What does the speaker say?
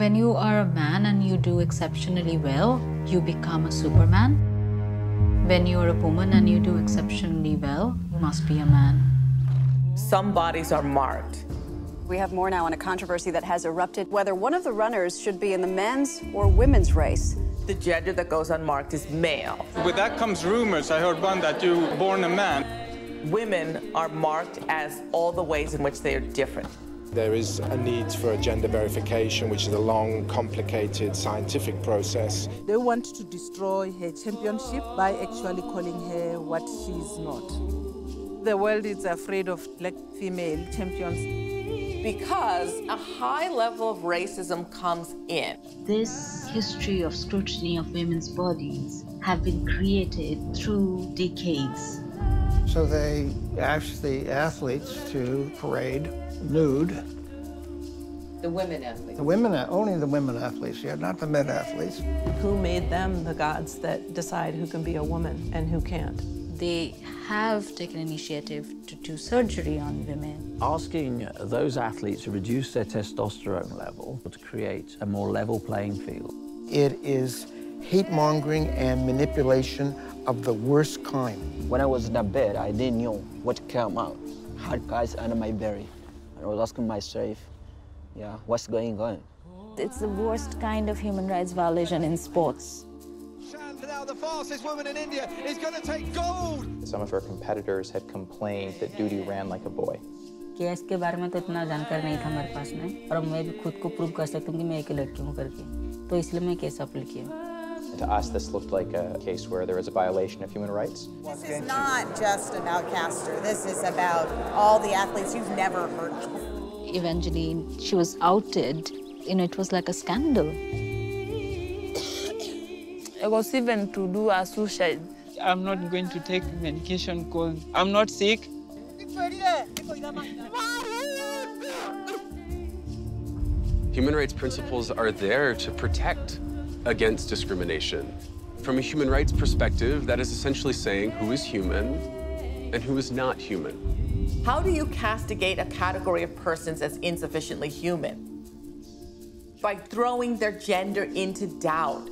When you are a man and you do exceptionally well, you become a superman. When you're a woman and you do exceptionally well, you must be a man. Some bodies are marked. We have more now on a controversy that has erupted whether one of the runners should be in the men's or women's race. The gender that goes unmarked is male. With that comes rumors. I heard one that you born a man. Women are marked as all the ways in which they are different. There is a need for a gender verification, which is a long, complicated scientific process. They want to destroy her championship by actually calling her what she's not. The world is afraid of black female champions because a high level of racism comes in. This history of scrutiny of women's bodies have been created through decades. So they asked the athletes to parade nude. The women athletes. The women, only the women athletes, yeah, not the men athletes. Who made them the gods that decide who can be a woman and who can't? They have taken initiative to do surgery on women. Asking those athletes to reduce their testosterone level to create a more level playing field. It is hate mongering and manipulation of the worst kind. When I was in the bed, I didn't know what came out. Hard guys under my belly. I was asking myself, yeah, what's going on? It's the worst kind of human rights violation in sports. Now the fastest woman in India is going to take gold. Some of her competitors had complained that Dutee ran like a boy. Case to us, this looked like a case where there was a violation of human rights. This is not just about Caster. This is about all the athletes you've never heard of. Eventually, she was outed. You know, it was like a scandal. I was even to do a suicide. I'm not going to take medication because I'm not sick. Human rights principles are there to protect against discrimination. From a human rights perspective, that is essentially saying who is human and who is not human. How do you castigate a category of persons as insufficiently human? By throwing their gender into doubt.